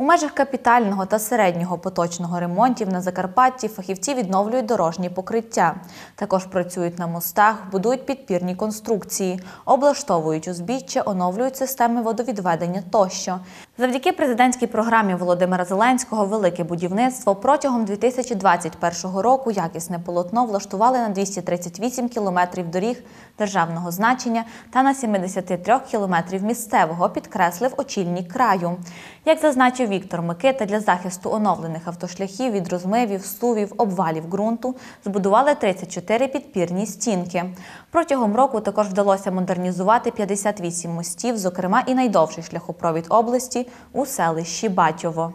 У межах капітального та середнього поточного ремонтів на Закарпатті фахівці відновлюють дорожні покриття. Також працюють на мостах, будують підпірні конструкції, облаштовують узбіччя, оновлюють системи водовідведення тощо. Завдяки президентській програмі Володимира Зеленського Велике будівництво протягом 2021 року якісне полотно влаштували на 238 кілометрів доріг державного значення та на 73 кілометрів місцевого, підкреслив очільник краю. Як зазначив Віктор Микита, для захисту оновлених автошляхів від розмивів, сувів, обвалів ґрунту збудували 34 підпірні стінки. Протягом року також вдалося модернізувати 58 мостів, зокрема і найдовший шляхопровід області у селищі Батьово.